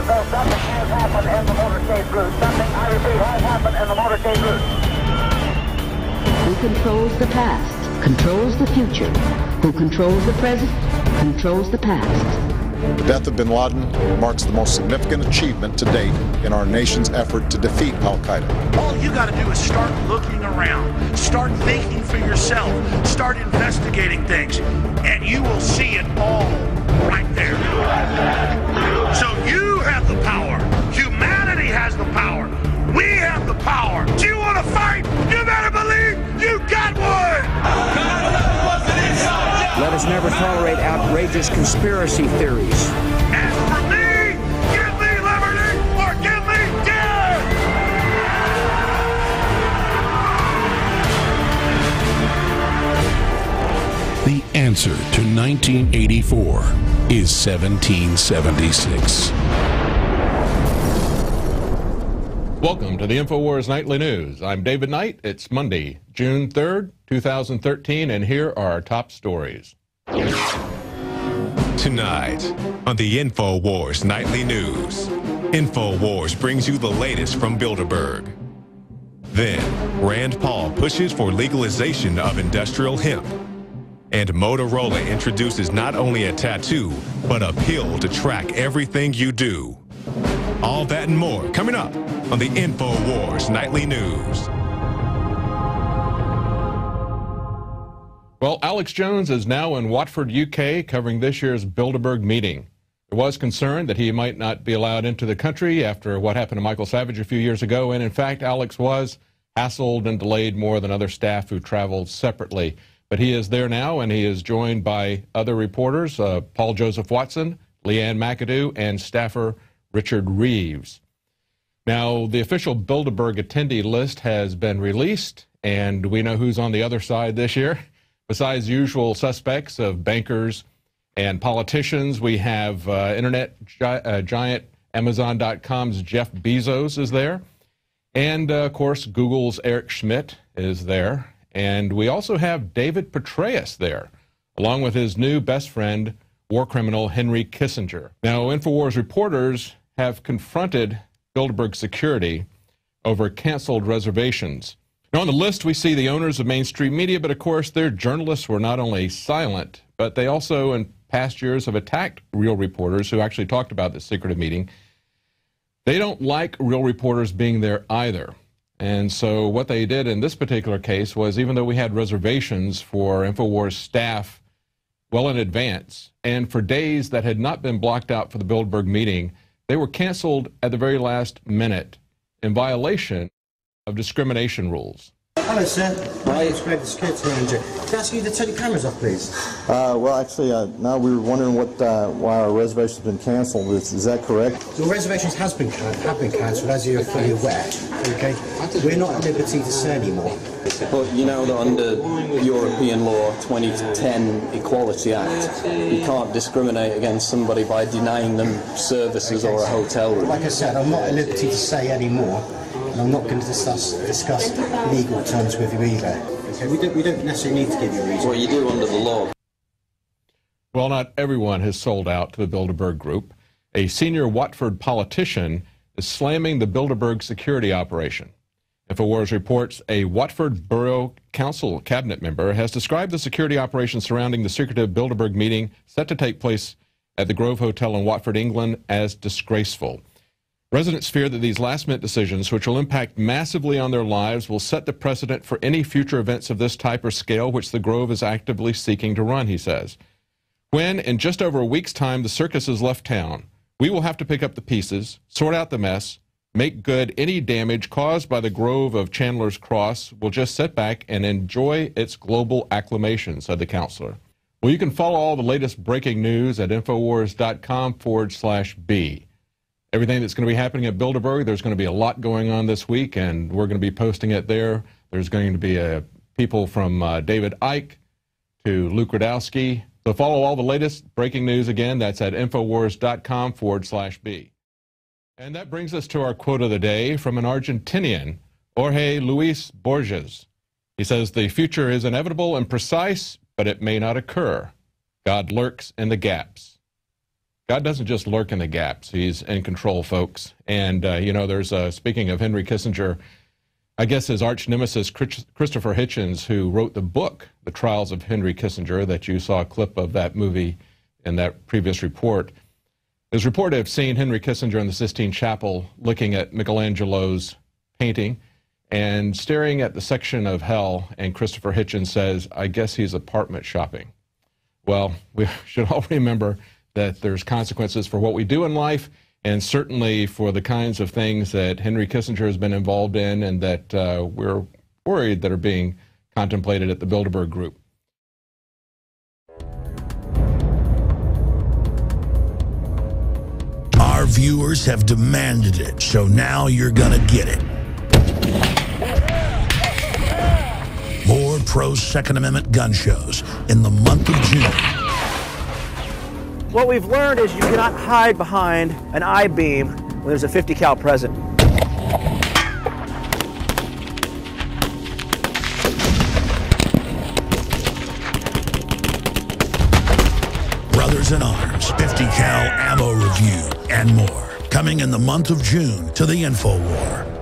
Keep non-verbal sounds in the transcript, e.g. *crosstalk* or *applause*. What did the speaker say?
as though something has happened in the motorcade route. Something, I repeat, has happened in the motorcade route. Who controls the past, controls the future. Who controls the present, controls the past. The death of bin Laden marks the most significant achievement to date in our nation's effort to defeat Al Qaeda. All you got to do is start looking around, start thinking for yourself, start investigating things, and you will see it all right there. So you have the power. Humanity has the power. We have the power. Do you want to fight? You better believe you got one. Let us never tolerate outrageous conspiracy theories. As 1984 is 1776. Welcome to the InfoWars Nightly News. I'm David Knight. It's Monday, June 3rd, 2013, and here are our top stories. Tonight on the InfoWars Nightly News, InfoWars brings you the latest from Bilderberg. Then, Rand Paul pushes for legalization of industrial hemp. And Motorola introduces not only a tattoo, but a pill to track everything you do. All that and more coming up on the InfoWars Nightly News. Well, Alex Jones is now in Watford, UK, covering this year's Bilderberg meeting. There was concern that he might not be allowed into the country after what happened to Michael Savage a few years ago, and in fact, Alex was hassled and delayed more than other staff who traveled separately. But he is there now, and he is joined by other reporters uh, Paul Joseph Watson, Leanne McAdoo, and staffer Richard Reeves. Now, the official Bilderberg attendee list has been released, and we know who's on the other side this year. *laughs* Besides usual suspects of bankers and politicians, we have uh, internet gi- uh, giant Amazon.com's Jeff Bezos is there. And uh, of course, Google's Eric Schmidt is there. And we also have David Petraeus there, along with his new best friend, war criminal Henry Kissinger. Now, InfoWars reporters have confronted Bilderberg Security over canceled reservations. Now, on the list, we see the owners of mainstream media, but of course, their journalists were not only silent, but they also, in past years, have attacked real reporters who actually talked about this secretive meeting. They don't like real reporters being there either. And so, what they did in this particular case was even though we had reservations for InfoWars staff well in advance, and for days that had not been blocked out for the Bilderberg meeting, they were canceled at the very last minute in violation of discrimination rules. Hello, sir. My name's Greg, the security manager. Can I ask you to turn your cameras off, please? Uh, well, actually, uh, now we were wondering what uh, why our reservation's been canceled. Is, is that correct? Your reservations has been can- have been cancelled, as you're fully aware. Okay, we're not at liberty to say anymore. But you know that under European law 2010 Equality Act, you can't discriminate against somebody by denying them services or a hotel room. Like I said, I'm not at liberty to say anymore, and I'm not going to discuss discuss legal terms with you either. Okay, we don't we don't necessarily need to give you reasons. Well, you do under the law. Well, not everyone has sold out to the Bilderberg Group. A senior Watford politician is slamming the Bilderberg security operation. InfoWars reports a Watford Borough Council cabinet member has described the security operation surrounding the secretive Bilderberg meeting set to take place at the Grove Hotel in Watford, England, as disgraceful. Residents fear that these last minute decisions, which will impact massively on their lives, will set the precedent for any future events of this type or scale which the Grove is actively seeking to run, he says. When, in just over a week's time, the circus has left town, we will have to pick up the pieces, sort out the mess, make good any damage caused by the grove of Chandler's Cross. We'll just sit back and enjoy its global acclamation, said the counselor. Well, you can follow all the latest breaking news at Infowars.com forward slash B. Everything that's going to be happening at Bilderberg, there's going to be a lot going on this week, and we're going to be posting it there. There's going to be uh, people from uh, David Icke to Luke Rudkowski. So follow all the latest breaking news again. That's at Infowars.com forward slash B. And that brings us to our quote of the day from an Argentinian, Jorge Luis Borges. He says, The future is inevitable and precise, but it may not occur. God lurks in the gaps. God doesn't just lurk in the gaps. He's in control, folks. And, uh, you know, there's, uh, speaking of Henry Kissinger, I guess his arch nemesis, Christopher Hitchens, who wrote the book, The Trials of Henry Kissinger, that you saw a clip of that movie in that previous report. is reported of seeing Henry Kissinger in the Sistine Chapel looking at Michelangelo's painting and staring at the section of hell. And Christopher Hitchens says, I guess he's apartment shopping. Well, we *laughs* should all remember that there's consequences for what we do in life, and certainly for the kinds of things that Henry Kissinger has been involved in and that uh, we're worried that are being contemplated at the Bilderberg Group. Our viewers have demanded it, so now you're going to get it. More pro Second Amendment gun shows in the month of June. What we've learned is you cannot hide behind an I-beam when there's a 50 cal present. Brothers in Arms, 50 cal ammo review, and more. Coming in the month of June to the InfoWar.